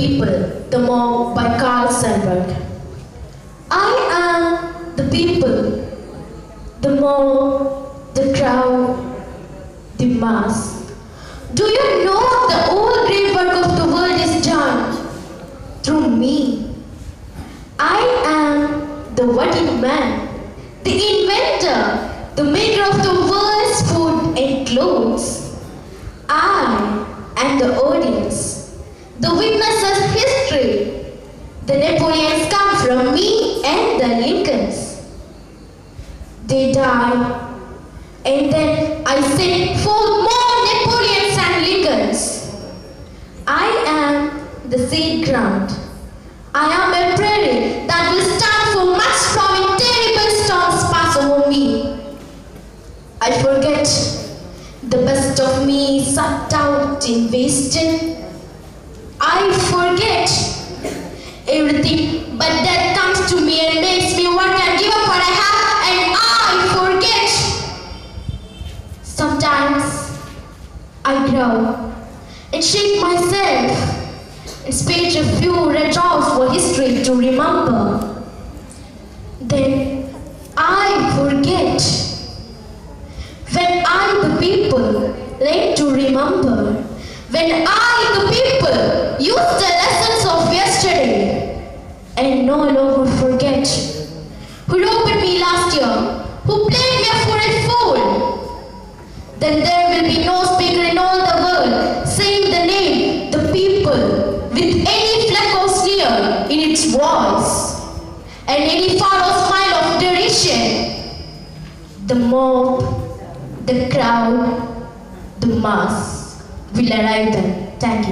People, the Mob by Carl Sandburg. I am the people, the mob, the crowd, the mass. Do you know the whole great work of the world is done through me? I am the working man, the inventor, the maker of the world's food and clothes. I am the audience, the witness of history. The Napoleons come from me and the Lincolns. They die, and then I send forth more Napoleons and Lincolns. I am the seed ground. I am a prairie that will stand for much when terrible storms pass over me. I forget the best of me sucked out in wasted. I forget everything, but death comes to me and makes me work and give up what I have, and I forget. Sometimes I grow and shake myself and spage a few red drops for history to remember. Then I forget. When I, the people, learn to remember. When I, the people, use the lessons of yesterday and no longer forget. Who opened me last year? Who played me for a fool? Then there will be no speaker in all the world saying the name, the people, with any fleck of sneer in its voice and any follow smile of derision. The mob, the crowd, the mass will arrive then. Thank you.